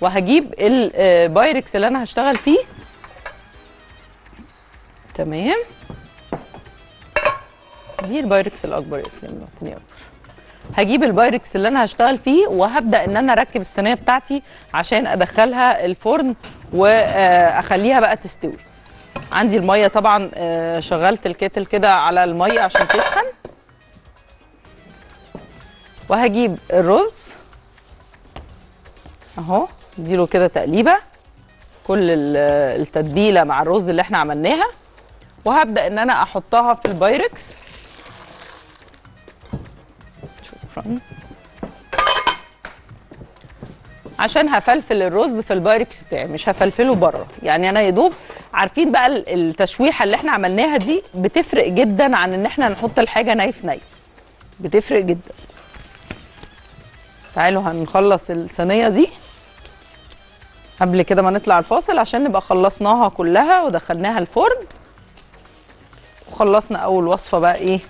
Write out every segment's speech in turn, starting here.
وهجيب البايركس اللي أنا هشتغل فيه. تمام. دي البايركس الأكبر يا اسلام لو هجيب البايركس اللي أنا هشتغل فيه وهبدأ إن أنا أركب الصينية بتاعتي عشان أدخلها الفرن وأخليها بقى تستوي. عندي المية طبعا آه، شغلت ال kettle كده على المية عشان تسخن. وهجيب الرز. أهو. اديله كده تقليبة. كل ال- التتبيلة مع الرز اللي إحنا عملناها. وهبدأ إن أنا أحطها في البايركس. شكرا. عشان هفلفل الرز في البايركس بتاعي مش هفلفله بره. يعني أنا يا دوب عارفين بقى ال- التشويحة اللي إحنا عملناها دي بتفرق جدا عن إن إحنا نحط الحاجة ني في ني بتفرق جدا. تعالوا هنخلص الصينية دي. قبل كده ما نطلع الفاصل عشان نبقى خلصناها كلها ودخلناها الفرن. وخلصنا أول وصفة بقى إيه؟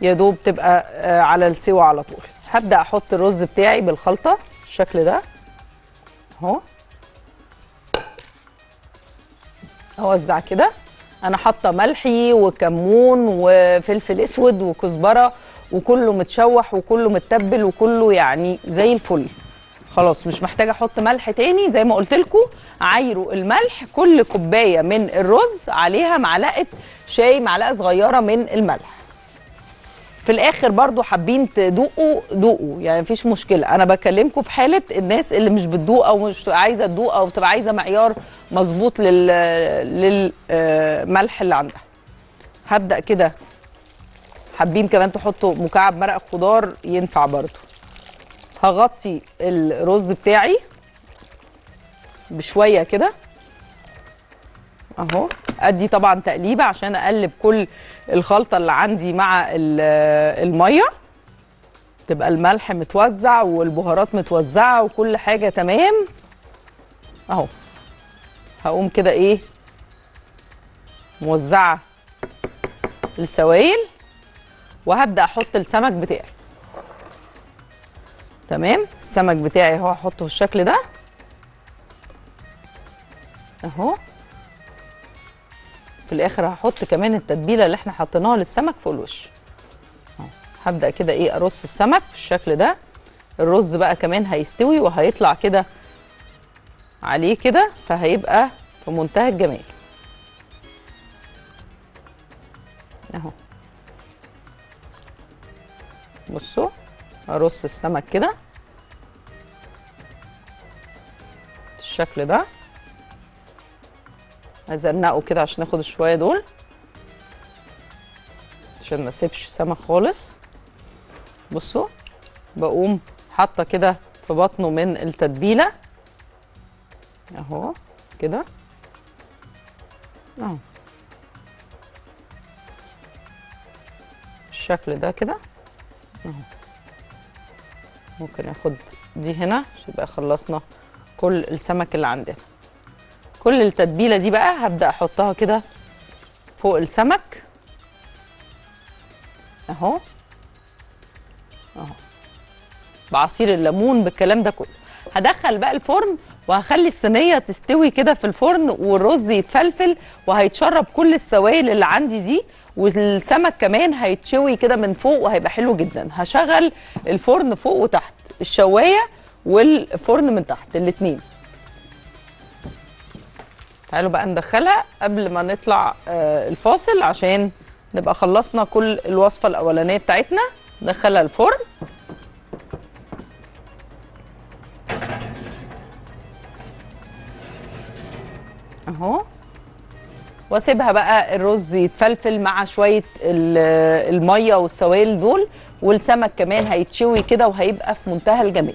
يا دوب تبقى آه، على السوا على طول. هبدأ أحط الرز بتاعي بالخلطة بالشكل ده. أهو. أوزع كده. أنا حاطة ملحي وكمون وفلفل أسود وكزبرة وكله متشوح وكله متبل وكله يعني زي الفل. خلاص مش محتاجة أحط ملح تاني. زي ما قلت لكم عايروا الملح كل كوباية من الرز عليها معلقة شاي معلقة صغيرة من الملح. في الآخر برضو حابين تدوقوا دوقوا يعني مفيش مشكلة. أنا بكلمكم في حالة الناس اللي مش بتدوق أو مش عايزة تدوق أو بتبقى عايزة معيار مظبوط لل للملح اللي عندها. هبدأ كده. حابين كمان تحطوا مكعب مرق خضار ينفع برضو. هغطي الرز بتاعي بشوية كده. أهو. أدي طبعا تقليبة عشان أقلب كل الخلطة اللي عندي مع ال- المية. تبقى الملح متوزع والبهارات متوزعة وكل حاجة تمام. أهو. هقوم كده إيه موزعة السوائل. وهبدأ أحط السمك بتاعي. تمام؟ السمك بتاعي اهو هحطه في الشكل ده. اهو. في الآخر هحط كمان التتبيلة اللي إحنا حطيناها للسمك فوق الوش. هبدأ كده إيه أرص السمك بالشكل ده. الرز بقى كمان هيستوي وهيطلع كده عليه كده فهيبقى في منتهى الجمال. اهو. بصوا. أرص السمك كده. بالشكل ده. ازنقه كده عشان اخد الشويه دول. عشان ما أسيبش سمك خالص. بصوا بقوم حاطة كده في بطنه من التتبيلة. أهو كده. أهو. بالشكل ده كده. أهو. ممكن آخد دي هنا يبقى خلصنا كل السمك اللي عندنا. كل التتبيلة دي بقى هبدأ أحطها كده فوق السمك. أهو. أهو. بعصير الليمون بالكلام ده كله. هدخل بقى الفرن وهخلي الصينية تستوي كده في الفرن والرز يتفلفل وهيتشرب كل السوائل اللي عندي دي. والسمك كمان هيتشوي كده من فوق وهيبقى حلو جدا. هشغل الفرن فوق وتحت الشواية والفرن من تحت الاتنين. تعالوا بقى ندخلها قبل ما نطلع آه، الفاصل عشان نبقى خلصنا كل الوصفة الأولانية بتاعتنا. ندخلها الفرن. أهو. واسيبها بقى الرز يتفلفل مع شوية ال- المية والسوائل دول والسمك كمان هيتشوي كده وهيبقى في منتهى الجمال.